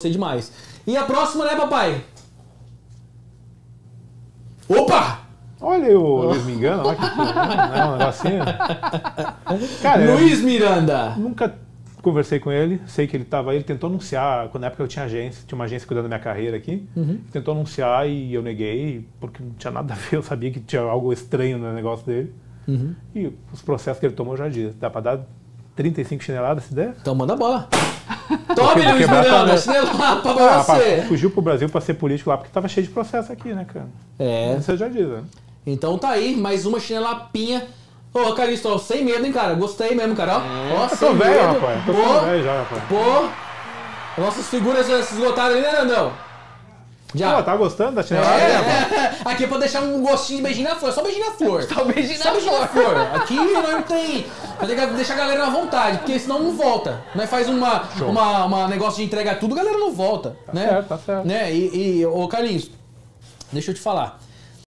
Gostei demais. E a próxima, né, papai? Opa! Olha o Luiz me engana, olha que é um negocinho. Cara, Luiz Miranda. nunca conversei com ele, sei que ele estava aí, ele tentou anunciar, quando na época eu tinha agência, tinha uma agência cuidando da minha carreira aqui, Uhum. tentou anunciar e eu neguei, porque não tinha nada a ver, eu sabia que tinha algo estranho no negócio dele. Uhum. E os processos que ele tomou eu já disse, dá pra dar 35 chineladas se der? Então manda bola. Tome, Luiz Miranda. tua- Chinelada pra Ah, você. fugiu pro Brasil pra ser político lá, porque tava cheio de processo aqui, né, cara? É. Eu já disse, né? Então tá aí, mais uma chinelapinha. Ô, Caristo, ó, sem medo, hein, cara? Gostei mesmo, cara. Ó, ó Eu sem tô velho, medo. rapaz. Tô Pô, velho já, rapaz. pô. Nossas figuras se esgotaram ali, né, Nandão? Pô, Já. tá gostando da chinelada? rapaz? É, aqui é pra deixar um gostinho de beijinho na flor, só beijinho na flor. Só beijinho Só na beijinho na flor. Aqui não tem. Ter que deixar a galera na vontade, porque senão não volta. Nós faz uma, uma, uma negócio de entregar tudo, a galera não volta. né? certo, tá certo. Né? E, e, ô Carlinhos, deixa eu te falar.